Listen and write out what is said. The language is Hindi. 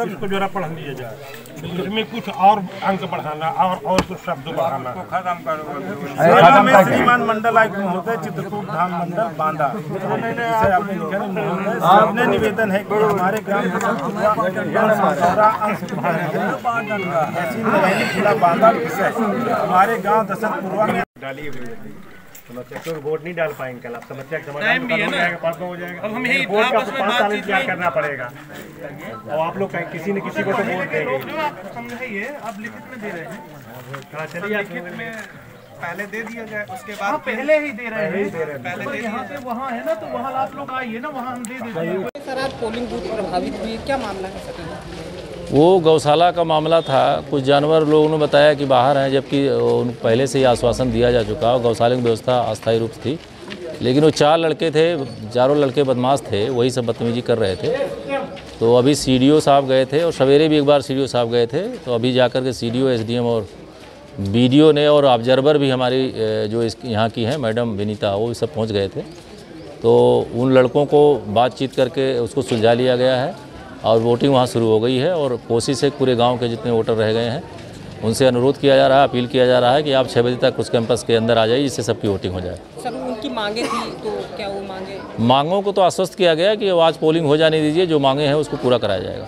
इसको जरा पढ़ लिया जाए। इसमें कुछ और अंक बढ़ाना और और कुछ शब्द बढ़ाना। श्रीमान मंडल आयुक्त महोदय चित्रकूट धाम मंडल बांदा। आपने निवेदन है कि हमारे ग्राम जिला बांदा विषय हमारे गाँव दशरथपुरवा में डाली हुई है वोट नहीं डाल पाएँगे कल। आप समस्या का समाधान हो जाएगा परसों हो जाएगा। अब हम यही वोट का पाँच साल इंतज़ार करना पड़ेगा। और आप लोग कहीं किसी न किसी को तो वोट देंगे समझाइए आप लिखित में दे रहे हैं। हाँ चलिए लिखित में पहले दे दिया जाए उसके बाद पहले ही दे रहे पहले ही दे रहे हैं। पहले दे यहाँ पे वहाँ है ना तो वहाँ आप लोग आइए ना वहाँ हम दे देते हैं। सर आज पोलिंग बूथ प्रभावित हुई क्या मामला है? सर वो गौशाला का मामला था। कुछ जानवर लोगों ने बताया कि बाहर हैं, जबकि उन पहले से ही आश्वासन दिया जा चुका और गौशाला की व्यवस्था अस्थायी रूप से थी। लेकिन वो चार लड़के थे, चारों लड़के बदमाश थे, वही सब बदतमीजी कर रहे थे। तो अभी सीडीओ साहब गए थे और सवेरे भी एक बार सीडीओ साहब गए थे। तो अभी जाकर के सी डी और बी ने और ऑब्जर्वर भी हमारी जो इस, यहाँ की हैं, मैडम विनीता, वो भी सब पहुँच गए थे। तो उन लड़कों को बातचीत करके उसको सुलझा लिया गया है। और वोटिंग वहाँ शुरू हो गई है और कोशिश है पूरे गाँव के जितने वोटर रह गए हैं उनसे अनुरोध किया जा रहा है अपील किया जा रहा है कि आप छः बजे तक उस कैंपस के अंदर आ जाइए जिससे सबकी वोटिंग हो जाए। सर उनकी मांगे थी तो क्या वो मांगे? मांगों को तो आश्वस्त किया गया कि आज पोलिंग हो जाने दीजिए जो मांगे हैं उसको पूरा कराया जाएगा।